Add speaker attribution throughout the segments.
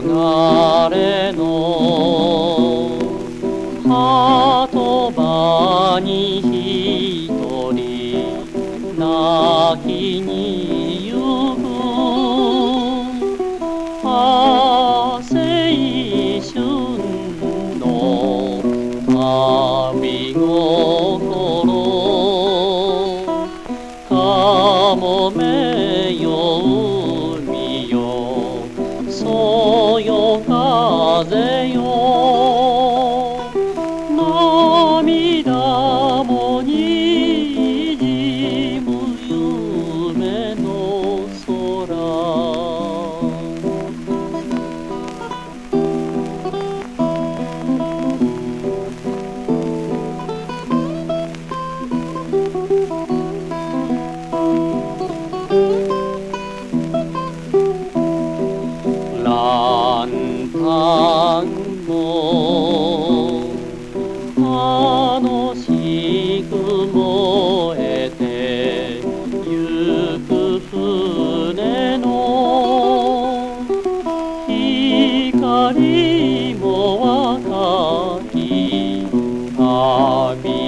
Speaker 1: れの言葉に一人泣きに行く。あ青春の旅心。かもめ odeiam Swami.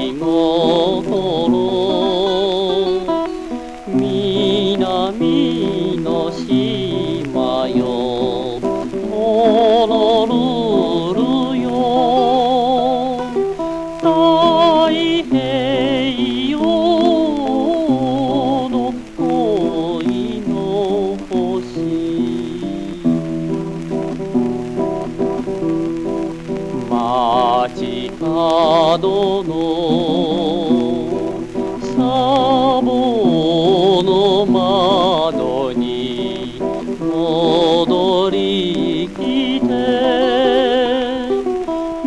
Speaker 1: 佐渡の砂の窓に戻り来て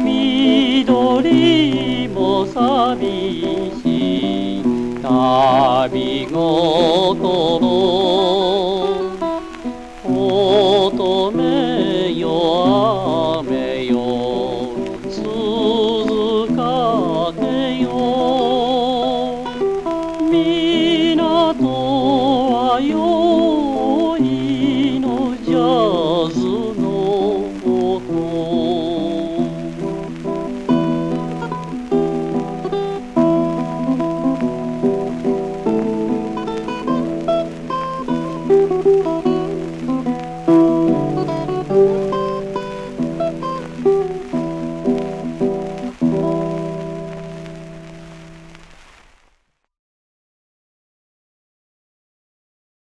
Speaker 1: 緑も寂しい。旅ごとの